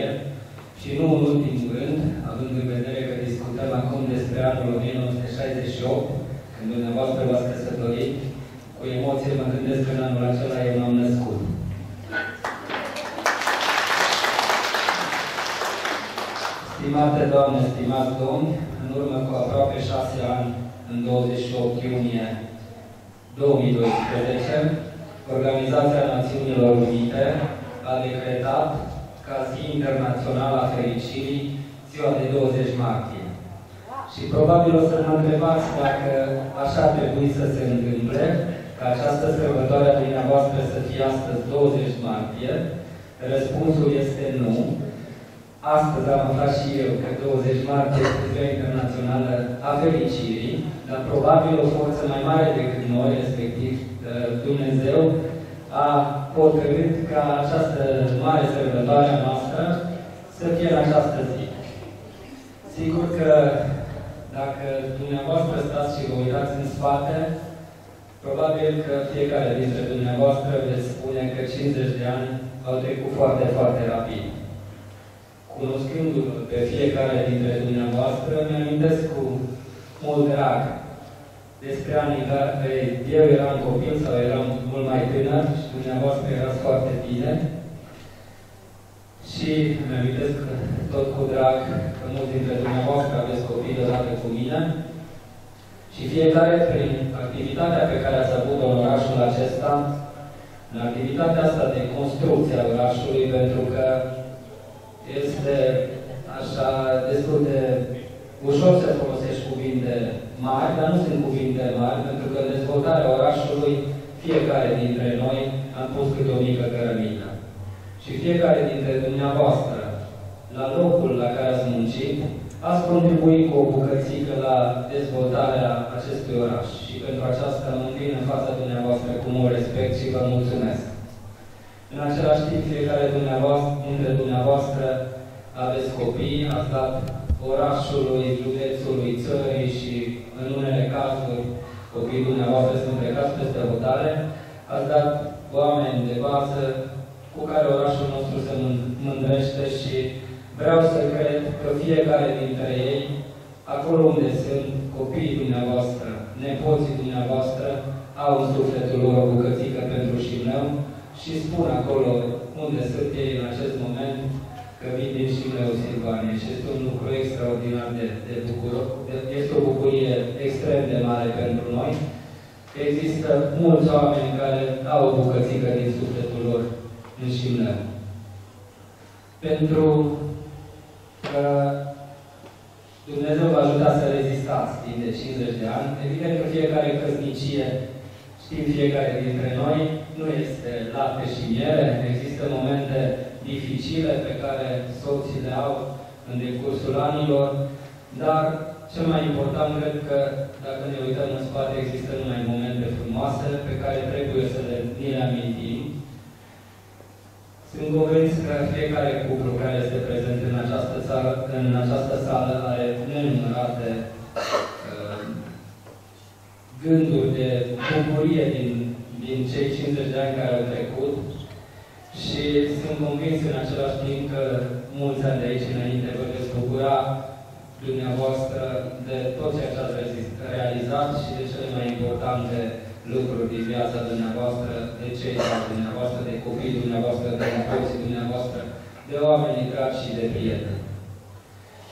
căsătorie. Și nu în ultimul rând, având în vedere că discutăm acum despre anul 1968, când dumneavoastră v-ați căsătorit, cu emoție mă gândesc că în anul acela eu m-am născut. Stimate Doamne, stimați Domni, în urmă cu aproape șase ani, în 28 iunie 2012, Organizația Națiunilor Unite a decretat ca zi internațională a fericirii ziua de 20 martie. Și probabil o să mă întrebați dacă așa ar trebui să se întâmple, ca această sărbătoare a dumneavoastră să fie astăzi 20 martie. Răspunsul este nu. Astăzi am aflat și eu că 20 martie este ziua internațională a fericirii, dar probabil o forță mai mare decât noi, respectiv Dumnezeu, a potrivit ca această mare sărbătoare a noastră să fie în această zi. Sigur că dacă dumneavoastră stați și vă uitați în spate, probabil că fiecare dintre dumneavoastră veți spune că 50 de ani au trecut foarte, foarte rapid. Cunoscându-l pe fiecare dintre dumneavoastră, mi-amintesc cu mult drag despre anii în care eu eram copil sau eram mult mai tânăr și dumneavoastră erați foarte bine. Și îmi amintesc tot cu drag că mulți dintre dumneavoastră aveți copii odată cu mine. Și fiecare prin activitatea pe care ați avut-o în orașul acesta, în activitatea asta de construcție a orașului, pentru că este așa destul de ușor să folosești cuvinte mari, dar nu sunt cuvinte mari, pentru că în dezvoltarea orașului fiecare dintre noi am pus câte o mică cărămidă. Și fiecare dintre dumneavoastră, la locul la care ați muncit, ați contribuit cu o bucățică la dezvoltarea acestui oraș. Și pentru aceasta mă înclin în fața dumneavoastră cu mult respect și vă mulțumesc. În același timp, fiecare dumneavoastră, dintre dumneavoastră aveți copii, ați dat orașului, județului, țării și în unele cazuri copiii dumneavoastră sunt plecați peste hotare, ați dat oameni de bază cu care orașul nostru se mândrește și vreau să cred că fiecare dintre ei, acolo unde sunt copiii dumneavoastră, nepoții dumneavoastră, au în sufletul lor o bucățică pentru șimneu și spun acolo unde sunt ei în acest moment că vin din șimneu Silvania și este un lucru extraordinar de, de bucuros. Este o bucurie extrem de mare pentru noi. Există mulți oameni care au o bucățică din sufletul lor în șimneu. Pentru că Dumnezeu va ajuta să rezistați timp de 50 de ani. Evident că fiecare căsnicie, știm fiecare dintre noi, nu este lapte și miere. Există momente dificile pe care soții le au în decursul anilor, dar cel mai important, cred că, dacă ne uităm în spate, există numai momente frumoase pe care trebuie să le, le amintim. Sunt convins că fiecare cuplu care este prezent în această, sală, în această sală are nenumărate uh, gânduri de bucurie din, din cei 50 de ani care au trecut și sunt convins în același timp că mulți ani de aici înainte vă veți bucura dumneavoastră de tot ceea ce ați realizat și de cele mai importante lucruri din viața dumneavoastră, de cei dumneavoastră, de copiii dumneavoastră, de nepoții dumneavoastră, de oamenii dragi și de prieteni.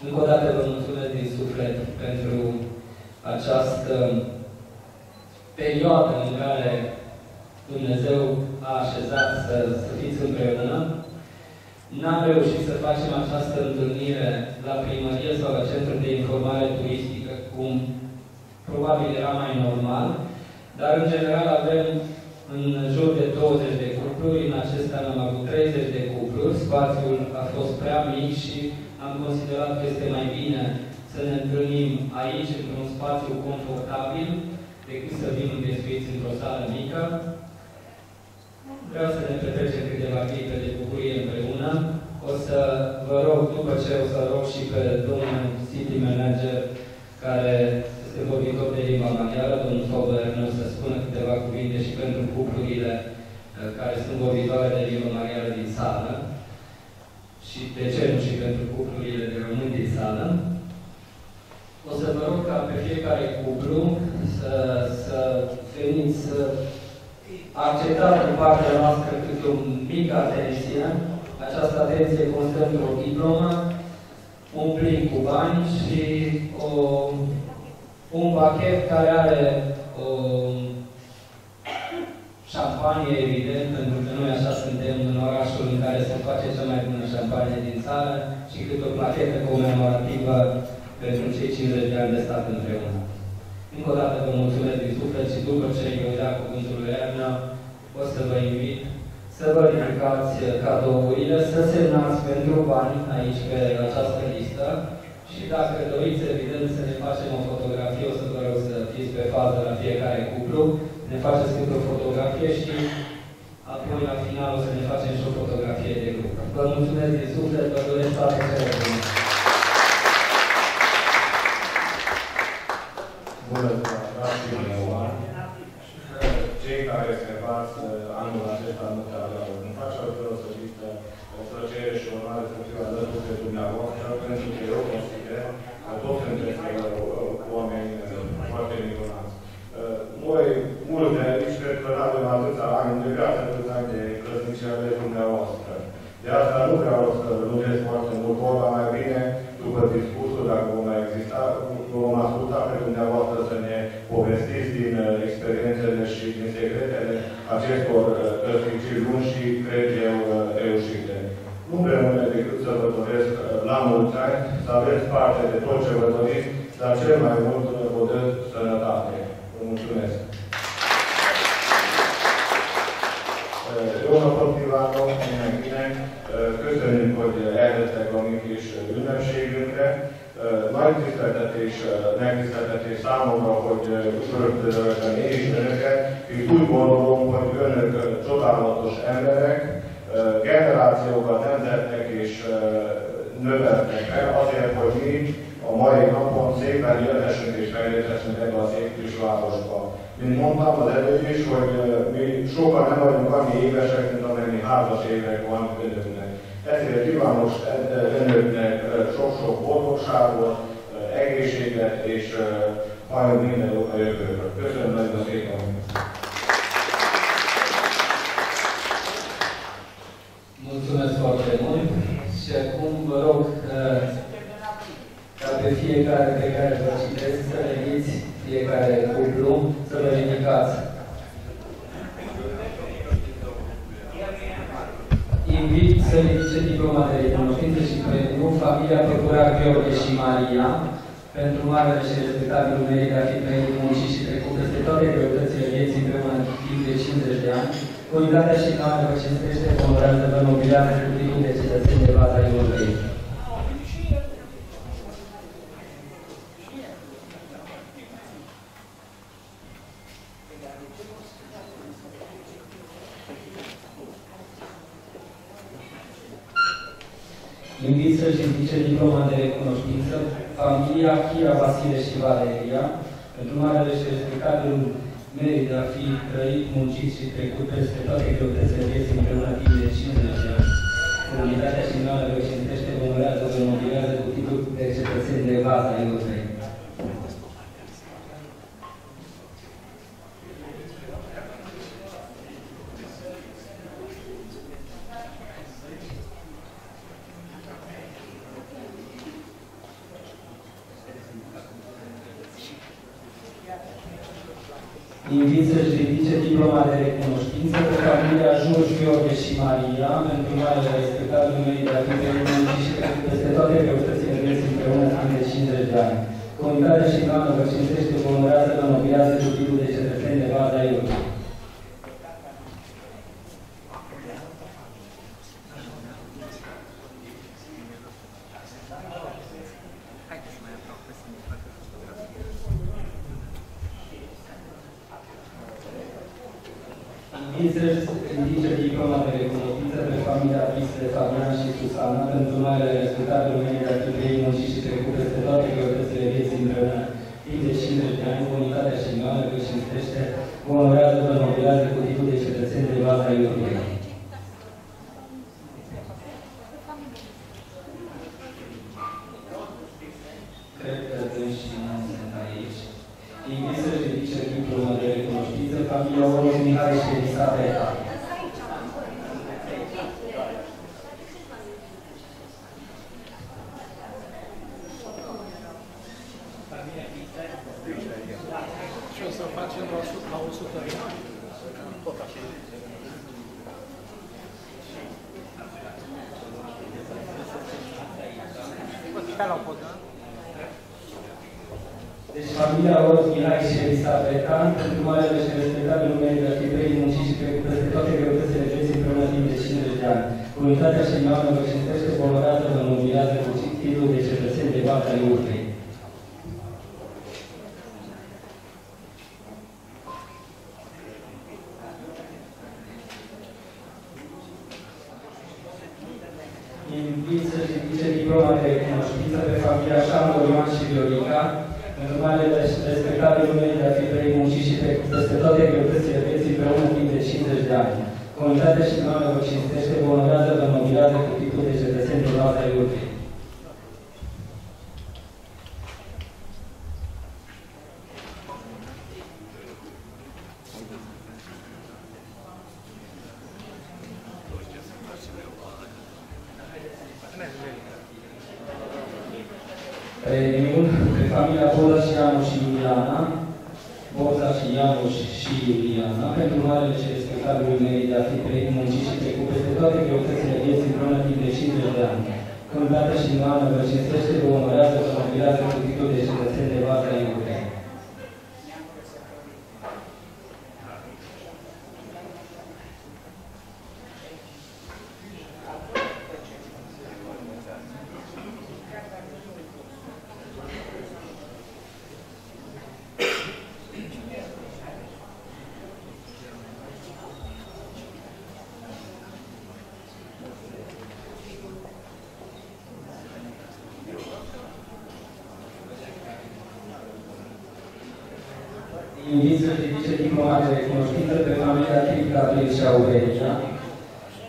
Încă o dată vă mulțumesc din suflet pentru această perioadă în care Dumnezeu a așezat să, să fiți împreună. N-am reușit să facem această întâlnire la primărie sau la centrul de informare turistică, cum probabil era mai normal, dar în general avem în jur de 20 de cupluri, în acest an am avut 30 de cupluri, spațiul a fost prea mic și am considerat că este mai bine să ne întâlnim aici, într-un spațiu confortabil, decât să vin înghesuiți într-o sală mică. Vreau să ne petrecem câteva clipe de bucurie împreună. O să vă rog, după ce o să rog și pe domnul city manager, care este vorbitor de limba maghiară, domnul Faubert, o să spună câteva cuvinte și pentru cuplurile uh, care sunt vorbitoare de limba maghiară din sală și de ce nu și pentru cuplurile de români din sală. O să vă rog ca pe fiecare cuplu să, să veniți să acceptați din partea noastră câte un mic atenție. Această atenție constă într-o diplomă, un plin cu bani și o, un pachet care are o șampanie, evident, pentru că noi așa suntem în orașul în care se face cea mai bună șampanie din țară și câte o plachetă comemorativă pentru cei 50 de ani de stat împreună. Încă o dată vă mulțumesc din suflet și după ce îi voi da cuvântul lui Erna, o să vă invit să vă ridicați cadourile, să semnați pentru bani aici pe această listă și dacă doriți, evident, să ne facem o fotografie, o să vă rog să fiți pe fază la fiecare cuplu, ne faceți câte o fotografie și apoi la final o să ne facem și o fotografie de grup. Vă mulțumesc din suflet, vă doresc toate cele bune. Bună ziua, dragi Ioan. Cei care se învață anul acesta nu se aveau. Îmi face deosebită o plăcere și onoare să fiu alături de dumneavoastră, pentru că eu consider că toți sunteți oameni foarte minunați. Noi, mulți de aici, cred că avem atâția ani de viață, atâția ani de căsnicie ale dumneavoastră. De asta nu vreau să lungesc foarte mult vorba, mai bine, după discursul, dacă vom mai exista, vom asculta pe dumneavoastră să ne povestiți din uh, experiențele și din secretele acestor uh, căsnicii luni și, cred eu, uh, reușite. Nu prea rămâne decât să vă doresc la mulți ani, să aveți parte de tot ce vă doriți, dar cel mai mult vă doresc sănătate. Vă mulțumesc! Jó napot kívánok mindenkinek! Köszönjük, hogy eljöttek a mi kis ünnepségünkre. Nagy tiszteltetés, megtiszteltetés számomra, hogy üdvözlöm városba. Mint mondtam az előbb is, hogy mi sokan nem vagyunk annyi évesek, mint amennyi házas évek van önöknek. Ezért kívánom pentru marele și respectabilul merit de a fi trăit muncii și trecut peste toate greutățile vieții împreună timp de 50 de ani. Unitatea și noastră vă cinstește, vă onorează, vă nobilează cu titlul de cetățeni de baza Europei. Invit să-și ridice diploma de recunoștință familia Chira Vasile și Valeria pentru marele și respectabil merit de a fi trăit, muncit și trecut peste toate greutățile vieții împreună timp de 50 de ani. Comunitatea și noua vă cintește, vă onorează, vă motivează cu titlul de cetățeni de bază ai Europei. Invit să-și ridice diploma de recunoștință pe familia George, Gheorghe și Maria, pentru marele respectat numerii de a fi pe și peste toate greutățile vieții împreună timp de 50 de ani. Comunitatea și doamnă vă cinstește, vă onorează, vă nobilează cu titlul de cetățeni de baza Iubiei. Invit să ridice diploma de recunoștință pe familia Piste, Fabian și Susana pentru marele respectat lumii de a fi trei muncii și trecut peste toate greutățile vieții împreună timp de 50 de ani, unitatea și mioană că cinstește, vă onorează, vă nobilează cu titlul de cetățeni de baza Iubiei. Cred că și nu sunt aici. Invit să ridice diploma de recunoștință familia Oroș Mihai și Elisabeta. Și o să facem la 100, la 100 de ani. Tot așa. Pe la podă. Deci familia Oroș Mihai și Elisabeta, pentru marele și respectabil numele de a fi trei muncii și trecut peste toate greutățile vieții împreună timp de 50 de ani. Comunitatea și mioană vă cinstește, vă onorează, vă nobilează cu titlul de cetățeni de baza Iubiei. invit să ridice diploma de recunoștință pe familia Șandor Ioan și Viorica, pentru marele respectabil numele de a fi trei muncii și pe peste toate greutățile vieții împreună timp de 50 de ani. Comunitatea și doamna vă cinstește, vă onorează, vă nobilează cu titlul de cetățeni de baza Iubiei. Premiul pe familia Boza și Ianu și Iuliana, Boza și Ianu și Iuliana, pentru marele și respectabilul merit de a fi trăit, muncit și trecut peste toate greutățile vieții împreună timp de 50 de ani. Comunitatea și Ioana vă cinstește, vă onorează, vă nobilează cu titlul de cetățeni de baza Iubiei. invit să ridice diploma de recunoștință pe familia Cric Gabriel și Aurelia,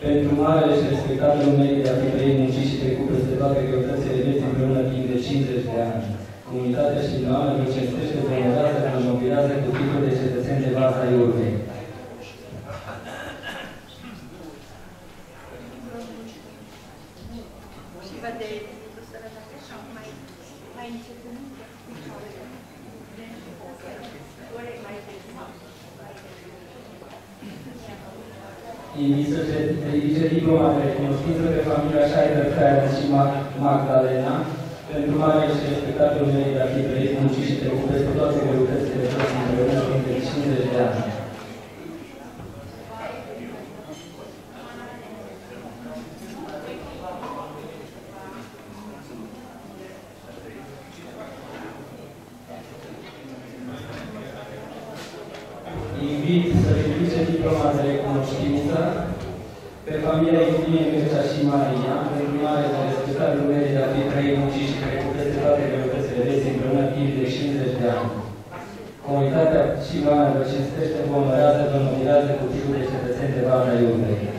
pentru marele și respectabil merit de a fi trăit, muncit și trecut peste toate greutățile vieții împreună timp de 50 de ani. Comunitatea și doamna vă cinstește, vă onorează, vă nobilează cu titlul de cetățeni de baza Iurbei. Și vă de cu sănătate și acum mai, mai început picioarele. Ore mai invit să se ridice diploma de recunoștință pe familia Scheider Ferenc și Mag- Magdalena, pentru mare și respectabil merit de a fi trăit, muncit și trecut peste toate greutățile vieții împreună timp de 50 de ani. invit să ridice diploma de recunoștință pe familia Iulie Mircea și Maria, pentru mare de respectabil merit de a fi trei muncii și trecut peste toate greutățile vieții împreună timp de 50 de ani. Comunitatea și mare vă cinstește, vă onorează, vă nobilează cu titlul de cetățeni de baza Iubiei.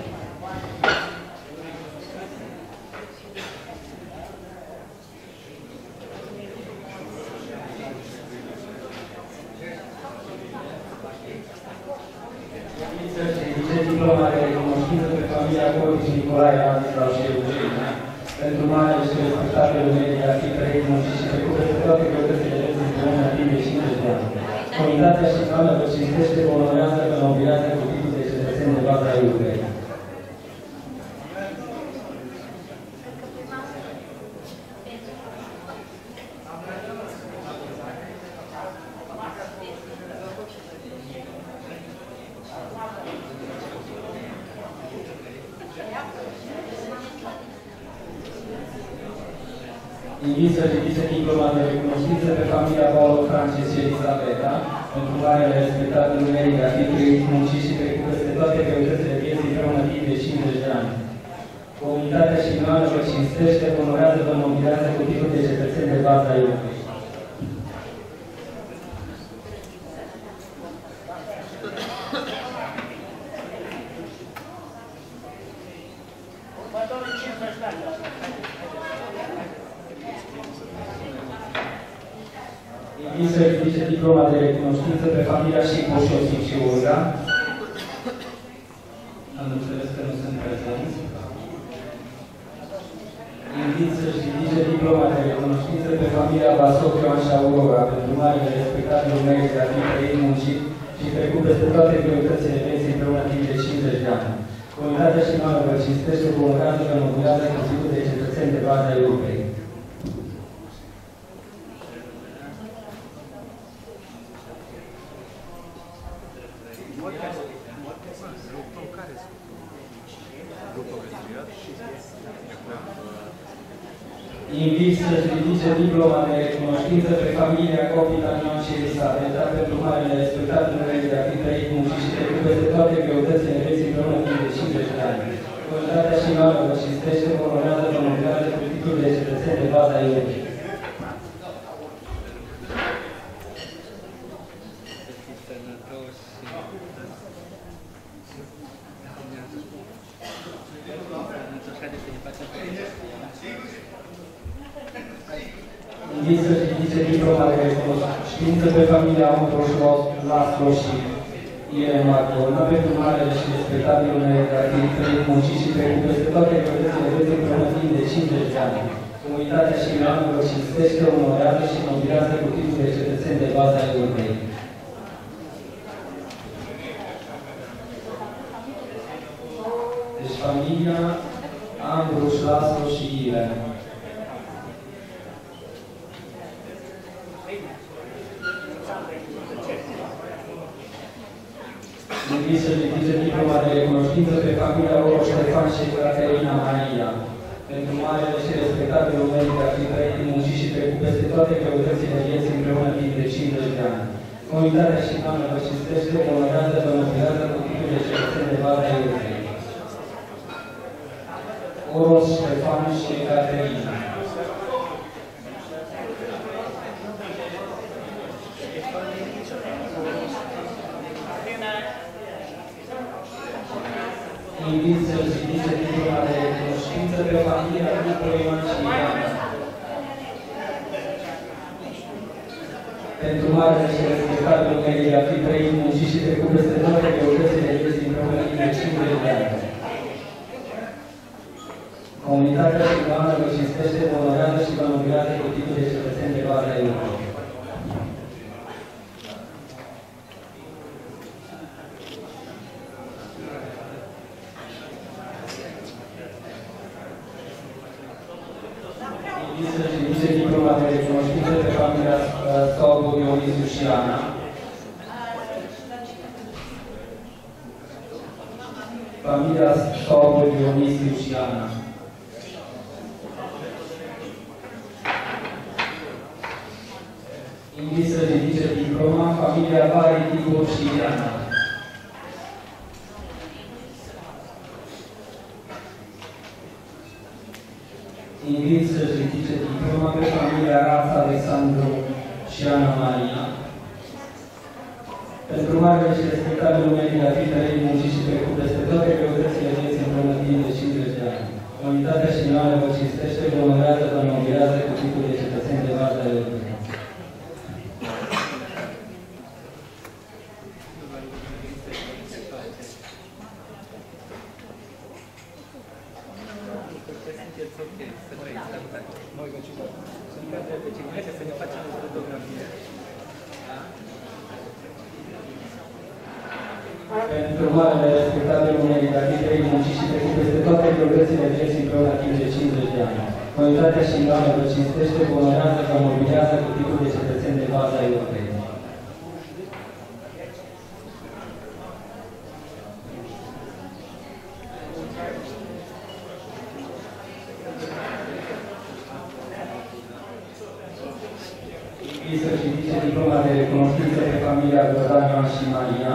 să se ridice diploma de recunoștință pe familia Corti și Nicolae Radislau și Eugenia, pentru mare și respectabil merit de a fi trăit muncit și trecut peste toate greutățile vieții împreună timp de 50 de ani. Comunitatea și doamna vă cinstește, vă onorează, vă nobilează cu titlul de cetățen de baza Europei. Invit să ridice diploma de recunoștință pe familia Paolo Francis și Elisabeta, pentru marele respectat numeric a fi trăit, muncit și trecut peste toate greutățile vieții împreună timp de 50 de ani. Comunitatea și noastră vă cinstește, vă onorează, vă nobilează cu titlul de cetățen de bază a Europei. Invit să ridice diploma de recunoștință pe familia și Poșosic și Olga. Am înțeles că nu sunt prezenți. Invit să-și ridice diploma de recunoștință pe familia Basov, Ioan și Aurora, pentru marele respectabil merit de a fi trăit, muncit și trecut peste toate greutățile vieții împreună timp de 50 de ani. Comunitatea și noastră vă cinstește, vă onorează, vă nobilează cu titlul de cetățen de bază a Europei. Invit să-și ridice diploma de recunoștință pe familia Copitanion și Elisabeta pentru marele respectat numele de a fi trăit, muncit și trecut peste toate greutățile vieții împreună timp de 50 de ani. Comunitatea și noastră vă cinstește, vă onorează, vă nobilează cu titlul de cetățen de baza Europei. Invit să-și ridice diploma de recunoștință pe familia Ondroș, Laslo și Irene Marcona pentru marele și respectabil numele de a fi trăit, muncit și trecut peste toate greutățile vieții împreună timp de 50 de ani. Comunitatea și Milano vă cinstește, onorează și nobilează cu titlul de cetățen de bază a Europei. Deci familia Andruș, Laslo și Irene. Invit să ridice diploma de recunoștință pe familia Oro Ștefan și Caterina Maria, pentru marele și respectabil merit de a fi trăit, muncit și trecut peste toate greutățile vieții împreună timp de 50 de ani. Comunitatea și doamna vă cinstește, vă onorează, vă nobilează cu titlul de cetățen de bază a Europei. Oros, Ștefan și Caterina. Invit să-și ridice diploma de recunoștință pe familia Lupo Ioan și Iana. Pentru mare și respectabil merit de a fi trăit, muncit și trecut peste toate greutățile vieții împreună timp de 50 de ani. Comunitatea și doamna vă cinstește, vă onorează și vă nobilează cu titlul de cetățen de bază a Europei. Invit să-și ridice diploma de recunoștință pe familia uh, Stobu, Dioniziu și Ana. Familia Stobu, Dioniziu și Ana. Invit să ridice diploma familia Vari, Tibor și Iana. invit să-și ridice diploma pe familia Rața Alexandru și Ana Maria. Pentru marele și respectabil merit de a fi trăit, muncit și trecut peste toate greutățile vieții împreună timp de 50 de ani. Comunitatea și noastră vă cinstește, vă onorează, vă nobilează cu titlul de cetățen de bază a Europei. Noi vă Sunt foarte vecini. Haideți să ne facem o fotografie. Da? pentru marele respectabil unei trei muncii și trecut peste toate greutățile vieții împreună timp de 50 de ani. Comunitatea și Ioana vă cinstește, vă onorează, vă mobilizează cu titlul de cetățeni de bază a Europei. Să citiți diploma de recunoștință pe familia Gordan Ioan și Maria,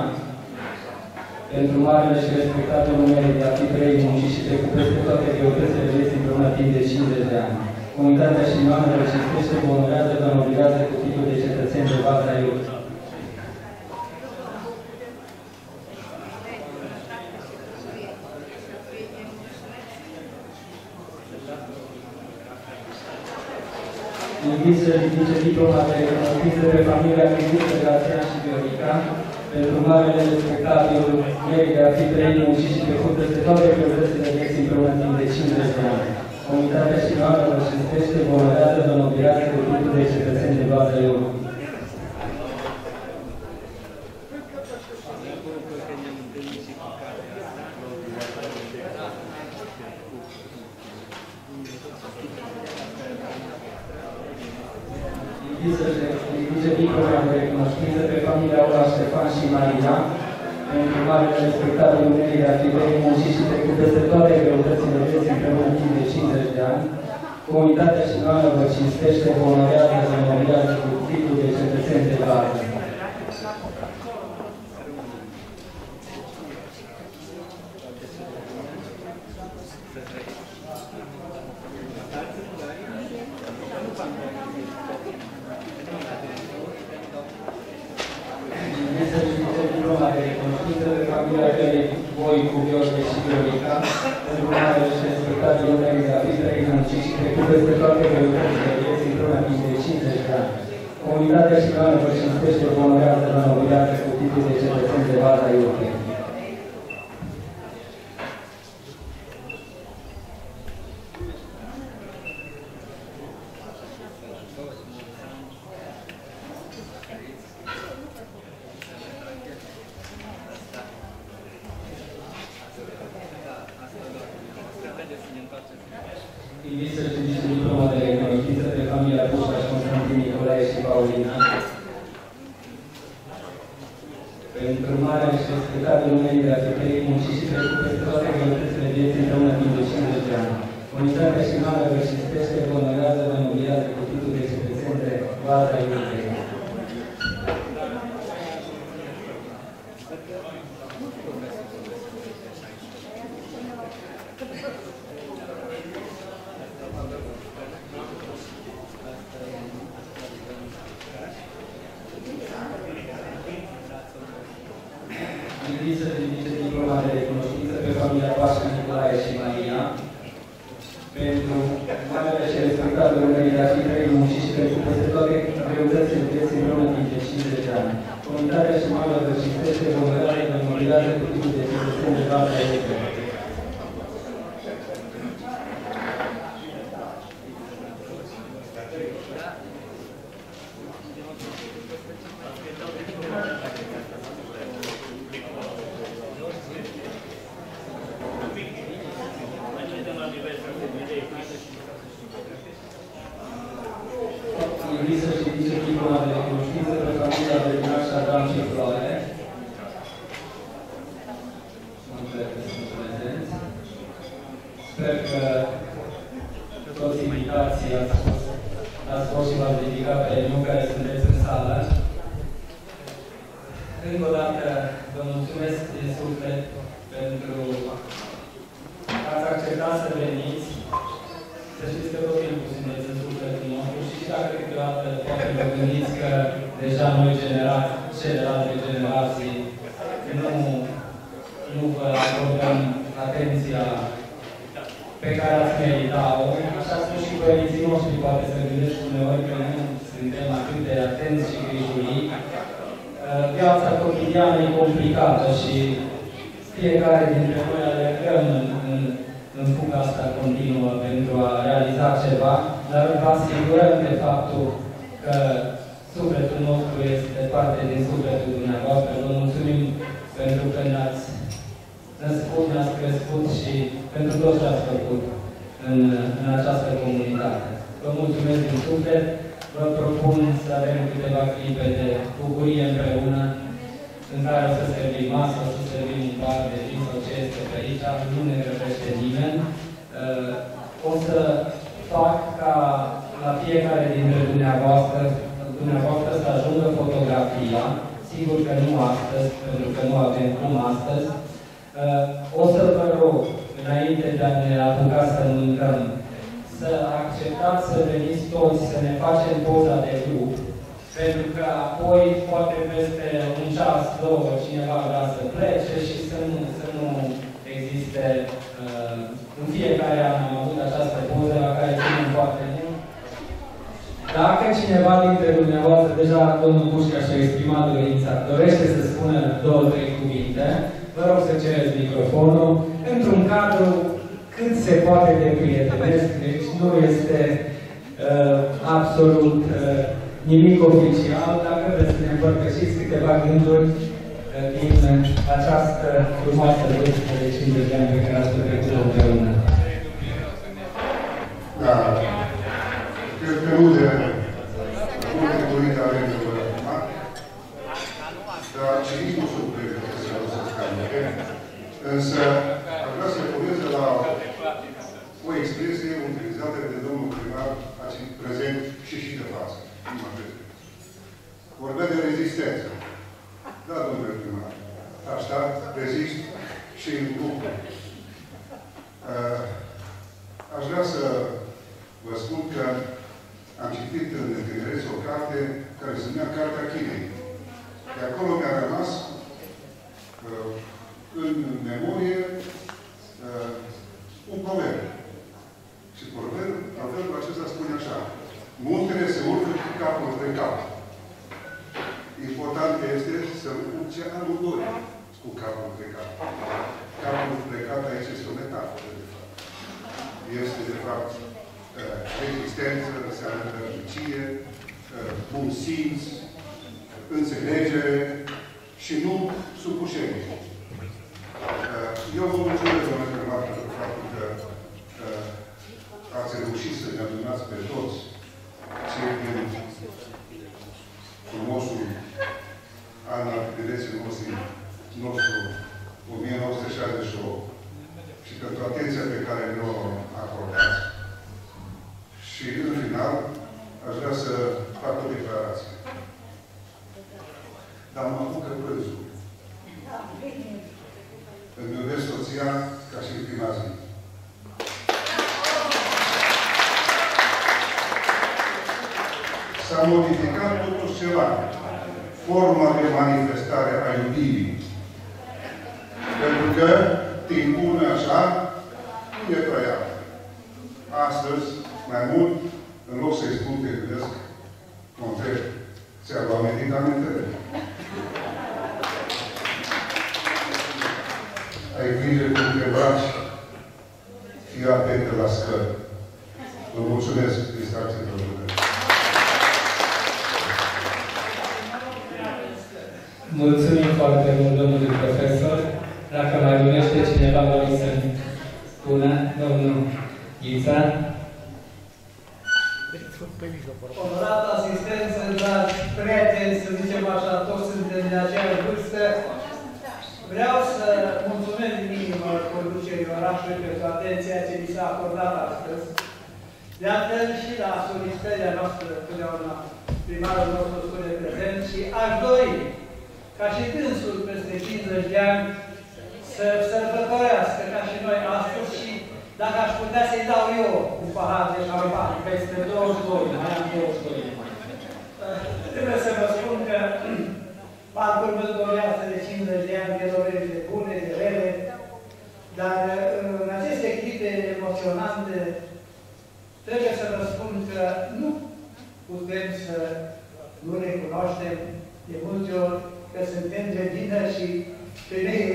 pentru marele și respectatul numele de a fi trei munci și trecut peste toate greutățile vieții împreună timp de 50 de ani. Comunitatea și Ioana vă cinstește, vă onorează, vă mobilizează cu titlul de cetățeni de bază a Invit să ridice diploma de recunoștință pe familia Cristiță Grațian și Viorica, pentru marele respectabil ei de a fi trei muncii și trecut peste toate prioritățile vieții împreună timp de 50 de ani. Comunitatea și noastră vă cinstește, vă onorează, vă nobilează cu titlul de cetățeni de bază eu. să diploma de recunoștință pe familia Ola Ștefan și Maria, pentru mare respectabil Unirii de a fi muncit și trecut peste toate greutățile vieții împreună timp de 50 de ani, comunitatea și noastră vă cinstește, vă onorează, vă onorează cu titlul de cetățeni de voi curiosi di sicurezza, una società di una vita che non ci si preclude per qualche veloce di informative di sindacato. Comunità di Asilano, per esempio, questo è un buon grado da nominare tutti i desideri di base europea. Thank you. Thank you, că sufletul nostru este parte din sufletul dumneavoastră. Vă mulțumim pentru că ne-ați născut, ne-ați crescut și pentru tot ce ați făcut în, în această comunitate. Vă mulțumesc din suflet, vă propun să avem câteva clipe de bucurie împreună în care o să servim masă, o să servim un bar de vin sau ce este pe aici, nu ne grăbește nimeni. Uh, o să fac ca la fiecare dintre dumneavoastră, dumneavoastră să ajungă fotografia, sigur că nu astăzi, pentru că nu avem cum astăzi. Uh, o să vă rog, înainte de a ne apuca să mâncăm, să acceptați să veniți toți, să ne facem poza de grup, pentru că apoi, poate peste un ceas, două, cineva vrea să plece și să nu, să nu existe, uh, în fiecare an am avut această poză la care ținem foarte mult. Dacă cineva dintre dumneavoastră, deja domnul Pușca și-a exprimat dorința, dorește să spună două, trei cuvinte, vă rog să cereți microfonul într-un cadru cât se poate de prietenesc, deci nu este uh, absolut uh, nimic oficial, dacă vreți să ne împărtășiți câteva gânduri uh, din această frumoasă vârstă de 50 de ani pe care ați petrecut împreună. Da. Cred că nu de multe cuvinte avem de vorbit acum, dar și nici nu sunt pregătit să vă să scampe. Însă, aș vrea să reportez de la o expresie utilizată de domnul primar aici prezent și și de față. Prima prezent. Vorbea de rezistență. Da, domnule primar. Așa, rezist și în lucru. Uh, Aș vrea să vă spun că am citit în tinerețe o carte care se numea Cartea Chinei. De acolo mi-a rămas uh, în memorie uh, un proverb. Și proverb, proverbul acesta spune așa. Muntele se urcă cu capul pe cap. Important este să urce amândoi cu capul pe cap. Capul plecat aici este o metaforă, de fapt. Este, de fapt, uh, rezistență, înseamnă răbdăcie, uh, bun simț, înțelegere și nu supușenie. Uh, Eu vă mulțumesc, domnule primar, pentru faptul că ați reușit să ne adunați pe toți cei din frumosul an al direcției noastre, nostru 1968 și pentru atenția IOP dorește cineva, vă rog să spună, domnul Ghița. Onorată asistență, dragi prieteni, să zicem așa, toți suntem de aceeași vârstă. Vreau să mulțumesc din inimă conducerii orașului pentru atenția ce mi s-a acordat astăzi. De altfel și la solicitarea noastră, totdeauna primarul nostru spune prezent și aș dori ca și dânsul peste 50 de ani să sărbătorească ca și noi astăzi și dacă aș putea să-i dau eu un pahar de șampan peste 22, mai am 22. Trebuie să vă spun că parcurgând o viață de 50 de ani de dorințe bune, de rele, dar în aceste clipe emoționante trebuie să vă spun că nu putem să nu recunoaștem de multe ori că suntem de vină și femeile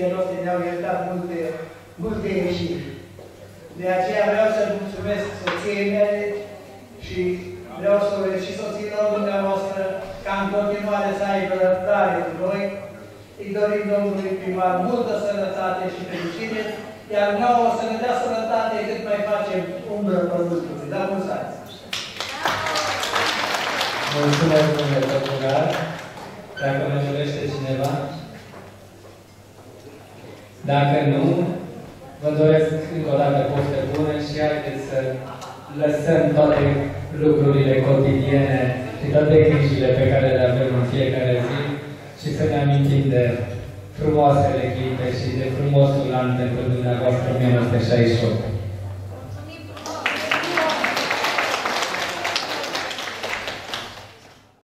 și soțiile noastre ne-au iertat multe, multe ieșiri. De aceea vreau să mulțumesc soției mele și vreau să și soțiilor dumneavoastră ca în continuare să aibă răbdare cu noi, Îi dorim domnului primar multă sănătate și fericire, iar nouă să ne dea sănătate cât mai facem umbră pământului. La mulți ani! Mulțumesc, domnule Tăcurar. Dacă mai dorește cineva? Dacă nu, vă doresc încă o dată poftă bună și haideți să lăsăm toate lucrurile cotidiene și toate grijile pe care le avem în fiecare zi și să ne amintim de frumoasele clipe și de frumosul an pentru dumneavoastră 1968.